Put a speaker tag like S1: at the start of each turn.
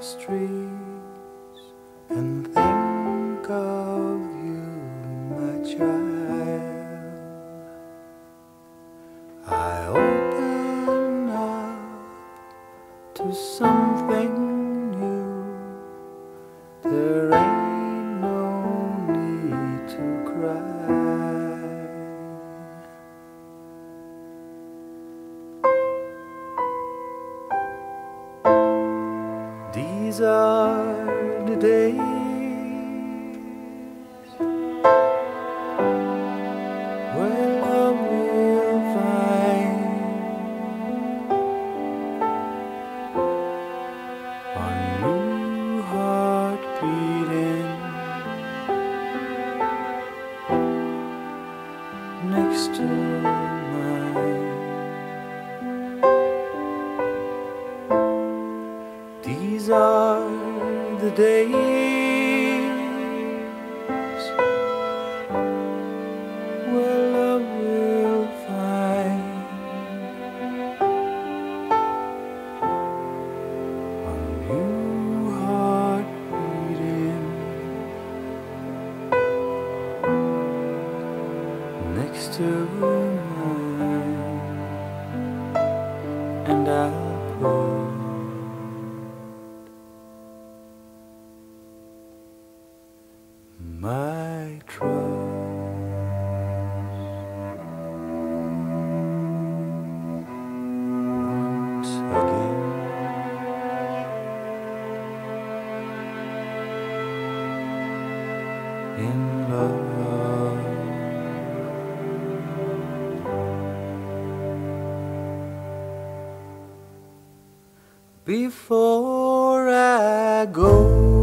S1: streets and think of you, my child. I open up to something These are the days These are the days where love will find. A new heart beating. Next to mine, and I'll before I go.